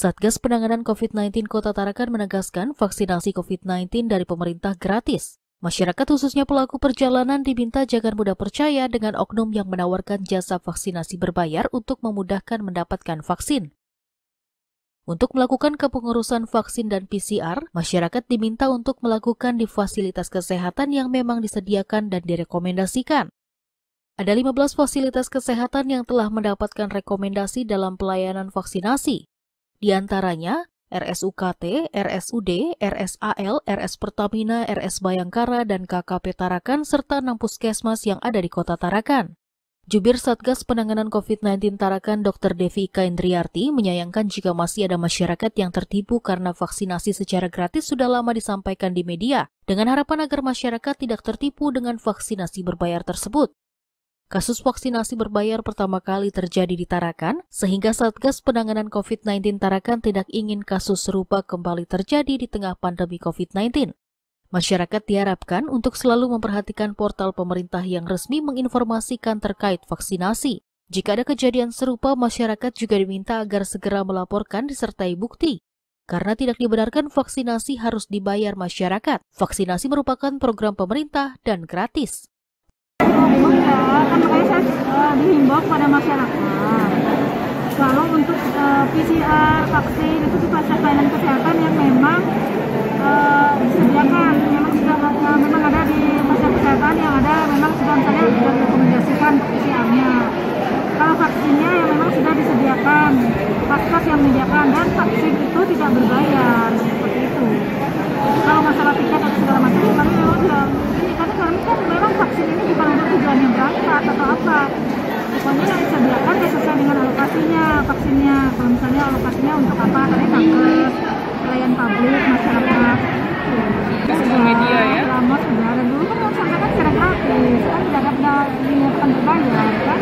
Satgas Penanganan COVID-19 Kota Tarakan menegaskan vaksinasi COVID-19 dari pemerintah gratis. Masyarakat khususnya pelaku perjalanan diminta jangan mudah percaya dengan oknum yang menawarkan jasa vaksinasi berbayar untuk memudahkan mendapatkan vaksin. Untuk melakukan kepengurusan vaksin dan PCR, masyarakat diminta untuk melakukan di fasilitas kesehatan yang memang disediakan dan direkomendasikan. Ada 15 fasilitas kesehatan yang telah mendapatkan rekomendasi dalam pelayanan vaksinasi, di antaranya RSUKT, RSUD, RSAL, RS Pertamina, RS Bayangkara, dan KKP Tarakan, serta enam puskesmas yang ada di kota Tarakan. Jubir Satgas Penanganan COVID-19 Tarakan Dr. Devi Kaindriarti menyayangkan jika masih ada masyarakat yang tertipu karena vaksinasi secara gratis sudah lama disampaikan di media, dengan harapan agar masyarakat tidak tertipu dengan vaksinasi berbayar tersebut. Kasus vaksinasi berbayar pertama kali terjadi di Tarakan, sehingga Satgas Penanganan COVID-19 Tarakan tidak ingin kasus serupa kembali terjadi di tengah pandemi COVID-19. Masyarakat diharapkan untuk selalu memperhatikan portal pemerintah yang resmi menginformasikan terkait vaksinasi. Jika ada kejadian serupa, masyarakat juga diminta agar segera melaporkan disertai bukti. Karena tidak dibenarkan vaksinasi harus dibayar masyarakat. Vaksinasi merupakan program pemerintah dan gratis kepada masyarakat. Kalau untuk uh, eh, PCR vaksin itu fasilitas pelayanan kesehatan yang memang uh, disediakan. Memang sudah uh, memang ada di fasilitas kesehatan yang ada memang sudah misalnya sudah direkomendasikan PCR-nya kalau vaksinnya yang memang sudah disediakan vaskes yang menyediakan dan vaksin itu tidak berbayar seperti itu kalau masalah tiket atau segala macam kami memang sudah ini karena kami kan memang vaksin ini bukan untuk tujuannya berangkat atau apa pokoknya yang disediakan ya sesuai dengan alokasinya vaksinnya kalau misalnya alokasinya untuk apa? Tadi nakes pelayan publik masyarakat. Sudah media ya? Lama sudah. Dan dulu kan yang sampai kan secara gratis. Kan tidak ada dinyatakan berbayar kan?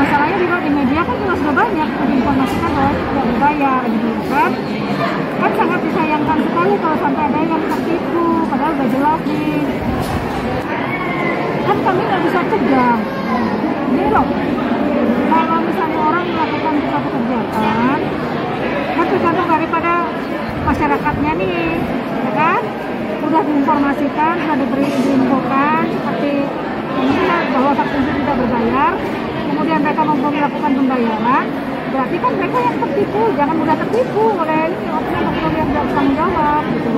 Masalahnya di, di media kan juga sudah banyak diinformasikan bahwa tidak berbayar gitu kan? Kan sangat disayangkan sekali kalau sampai ada yang tertipu padahal udah jelas nih. Kan kami nggak bisa cegah. Ini loh misalnya orang melakukan suatu kegiatan. Kan tergantung daripada masyarakatnya nih ya kan? Sudah diinformasikan sudah diberi diinfokan seperti ini bahwa vaksin itu tidak berbayar kemudian mereka mau melakukan pembayaran berarti kan mereka yang tertipu jangan mudah tertipu oleh ini oknum-oknum yang tidak bertanggung jawab gitu.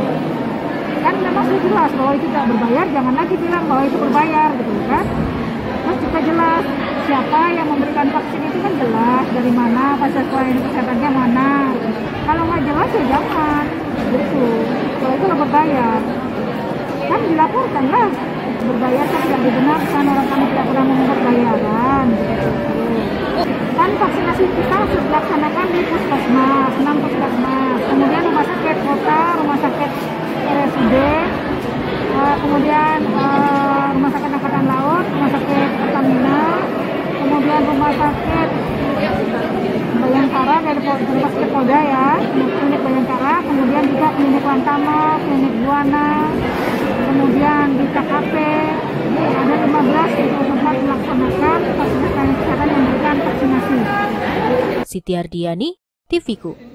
Kan memang sudah jelas bahwa itu tidak berbayar jangan lagi bilang bahwa itu berbayar gitu siapa yang memberikan vaksin itu kan jelas dari mana fasilitas pelayanan kesehatannya mana. Kalau nggak jelas ya jangan. Gitu. Kalau itu lo berbayar kan dilaporkan lah. Berbayar kan tidak dibenarkan orang kami tidak pernah memungut bayaran. Kan vaksinasi kita sudah dilaksanakan di puskesmas, 6 puskesmas, kemudian rumah sakit kota, rumah sakit RSUD, uh, kemudian uh, rumah sakit angkatan laut, rumah sakit Pertamina, kemudian rumah sakit Bayangkara dari rumah sakit Polda ya, klinik Bayangkara, kemudian juga klinik Buana, kemudian di KKP ada 15 itu tempat melaksanakan vaksinasi kesehatan yang memberikan vaksinasi. Siti Ardiani, TVku.